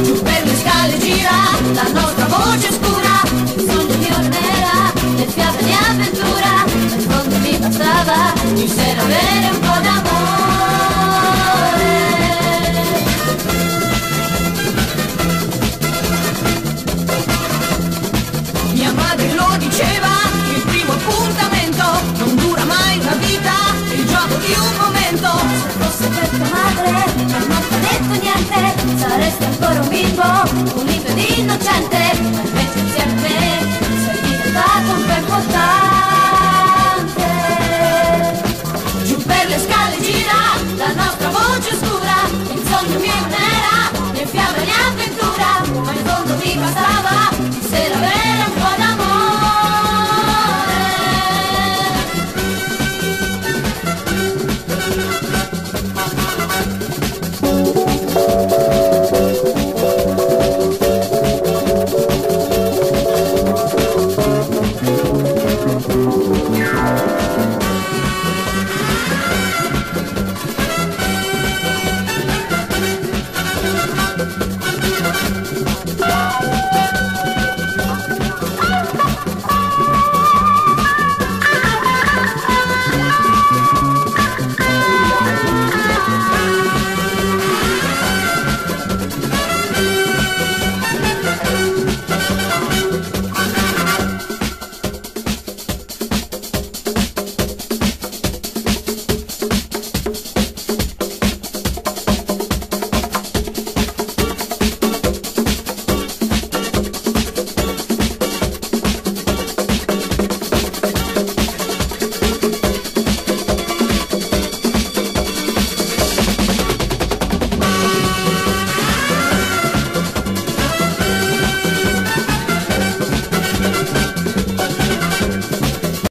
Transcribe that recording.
per le scale gira la nostra voce scura il sogno di ornerà le fiabe di avventura nel fondo mi bastava di sera avere un po' d'amore. Mia madre lo diceva il primo appuntamento non dura mai una vita il gioco di un momento. Se fosse per tua madre la nostra